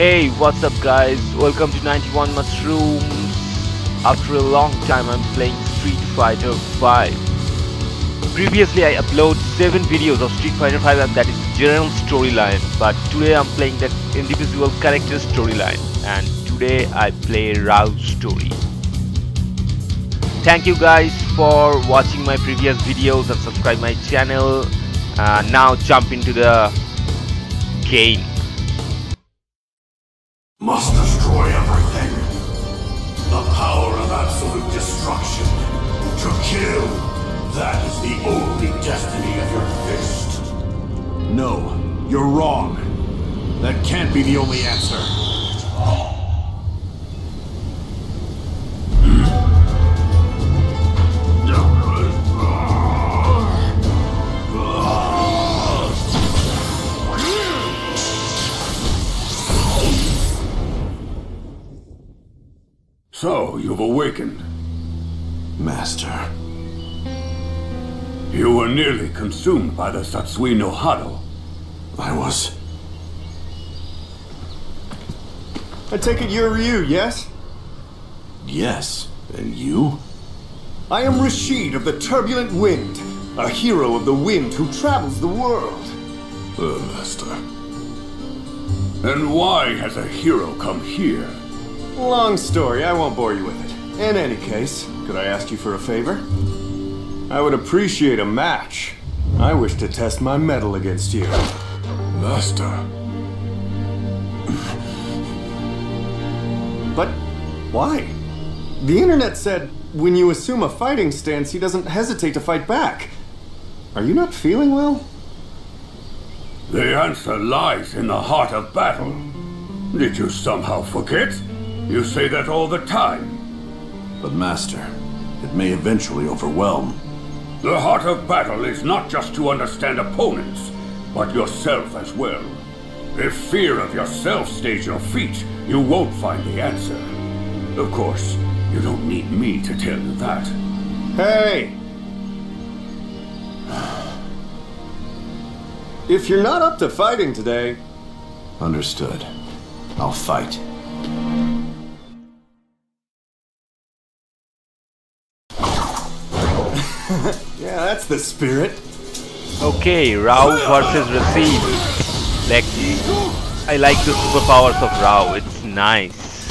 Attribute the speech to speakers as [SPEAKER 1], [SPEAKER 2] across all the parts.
[SPEAKER 1] Hey, what's up guys? Welcome to 91 Mushrooms. After a long time I'm playing Street Fighter 5. Previously I uploaded 7 videos of Street Fighter 5 and that is general storyline but today I'm playing the individual character storyline and today I play Ryu's story. Thank you guys for watching my previous videos and subscribe my channel. Uh, now jump into the game.
[SPEAKER 2] Must destroy everything. The power of absolute destruction. To kill. That is the only destiny of your fist.
[SPEAKER 3] No, you're wrong. That can't be the only answer.
[SPEAKER 2] So, you've awakened.
[SPEAKER 3] Master.
[SPEAKER 2] You were nearly consumed by the Satsui no Hado.
[SPEAKER 3] I was. I take it you're Ryu, yes? Yes. And you? I am Rashid of the Turbulent Wind, a hero of the wind who travels the world.
[SPEAKER 2] Uh, Master. And why has a hero come here?
[SPEAKER 3] Long story, I won't bore you with it. In any case, could I ask you for a favor? I would appreciate a match. I wish to test my mettle against you.
[SPEAKER 2] Master.
[SPEAKER 3] But why? The internet said when you assume a fighting stance, he doesn't hesitate to fight back. Are you not feeling well?
[SPEAKER 2] The answer lies in the heart of battle. Did you somehow forget? You say that all the time.
[SPEAKER 3] But, Master, it may eventually overwhelm.
[SPEAKER 2] The heart of battle is not just to understand opponents, but yourself as well. If fear of yourself stays your feet, you won't find the answer. Of course, you don't need me to tell you that.
[SPEAKER 3] Hey! If you're not up to fighting today. Understood. I'll fight. Yeah, that's the spirit.
[SPEAKER 1] Okay, Ryu versus Rashid. Like, I like the superpowers of Ryu. It's nice.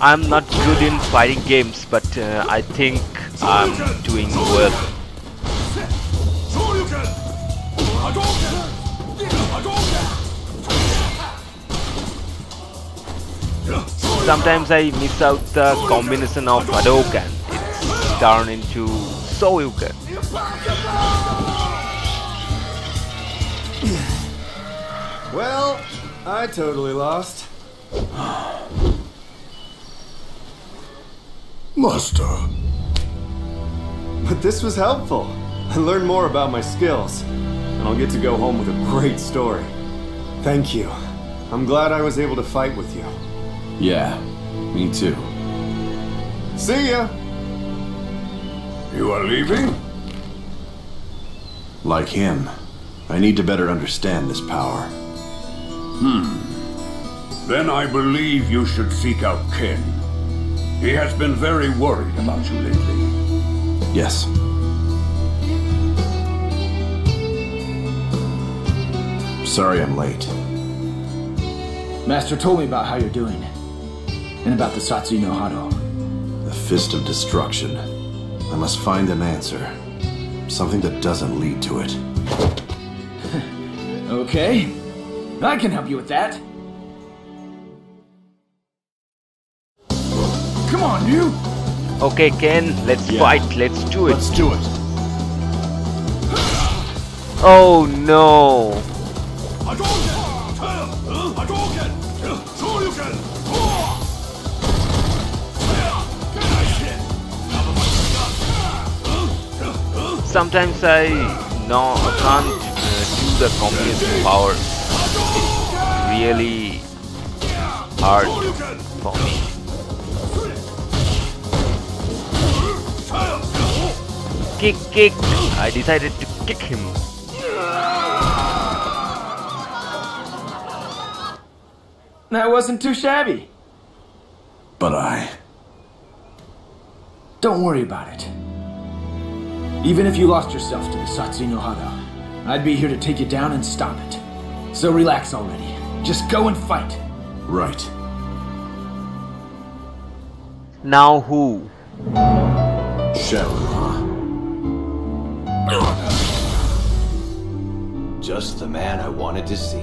[SPEAKER 1] I'm not good in fighting games, but uh, I think I'm doing well. Sometimes I miss out the combination of Hadouken. It's turned into Shoryuken.
[SPEAKER 3] Well, I totally lost.
[SPEAKER 2] Master.
[SPEAKER 3] But this was helpful. I learned more about my skills. And I'll get to go home with a great story. Thank you. I'm glad I was able to fight with you.
[SPEAKER 4] Yeah, me too.
[SPEAKER 3] See ya!
[SPEAKER 2] You are leaving?
[SPEAKER 4] Like him, I need to better understand this power. Hmm.
[SPEAKER 2] Then I believe you should seek out Ken. He has been very worried about you lately.
[SPEAKER 4] Yes. Sorry I'm late.
[SPEAKER 5] Master told me about how you're doing. And about the Satsui no Hado.
[SPEAKER 4] The Fist of Destruction. I must find an answer. Something that doesn't lead to it.
[SPEAKER 5] Okay. I can help you with that. Come on, you!
[SPEAKER 1] Okay, Ken, let's
[SPEAKER 4] Yeah.
[SPEAKER 1] fight. Let's do it.
[SPEAKER 4] Let's do it.
[SPEAKER 1] Oh no! Sometimes I no can't uh, do the combination powers. It's really hard for me. Kick, kick! I decided to kick him.
[SPEAKER 5] That wasn't too shabby.
[SPEAKER 4] But I.
[SPEAKER 5] Don't worry about it. Even if you lost yourself to the Satsui no Hado, I'd be here to take you down and stop it. So relax already. Just go and fight.
[SPEAKER 4] Right.
[SPEAKER 1] Now who?
[SPEAKER 4] Shenron.
[SPEAKER 6] Just the man I wanted to see.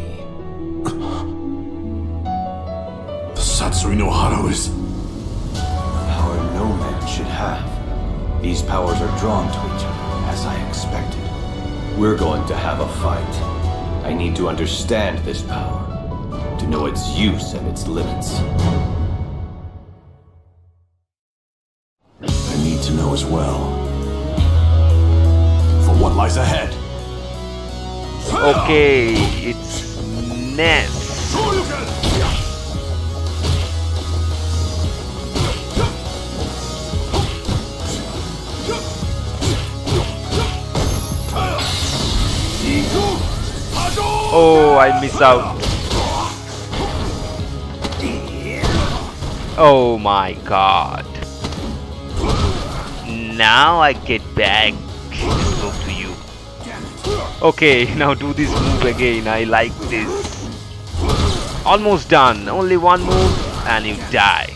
[SPEAKER 4] The Satsui no Hado is.
[SPEAKER 6] Power no man should have. These powers are drawn to each other, as I expected. We're going to have a fight. I need to understand this power, to know its use and its limits.
[SPEAKER 4] I need to know as well. For what lies ahead.
[SPEAKER 1] Okay, it's Nash. Oh, I miss out. Oh my god. Now I get back and to you. Okay, now do this move again. I like this. Almost done. Only one move and you die.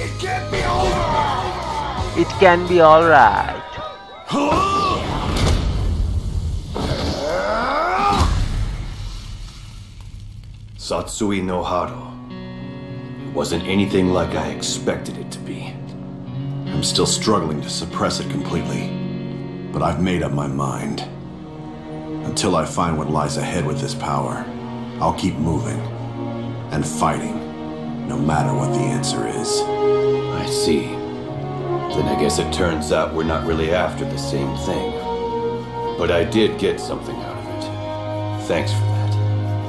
[SPEAKER 1] It can be alright.
[SPEAKER 6] Satsui no Hado. It wasn't anything like I expected it to be.
[SPEAKER 4] I'm still struggling to suppress it completely. But I've made up my mind. Until I find what lies ahead with this power, I'll keep moving. And fighting, no matter what the answer is.
[SPEAKER 6] I see. Then I guess it turns out we're not really after the same thing. But I did get something out of it. Thanks for that.